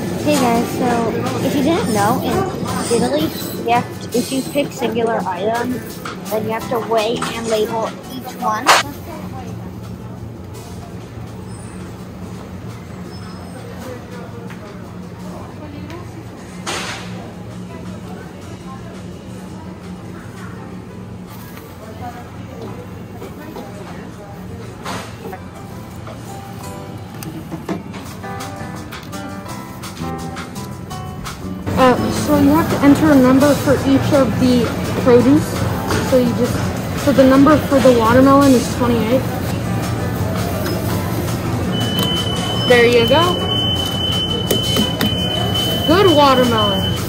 Hey guys, so if you didn't know, in Italy, you have to, if you pick singular items, then you have to weigh and label each one. Uh, so you have to enter a number for each of the produce. So you just, so the number for the watermelon is 28. There you go. Good watermelon.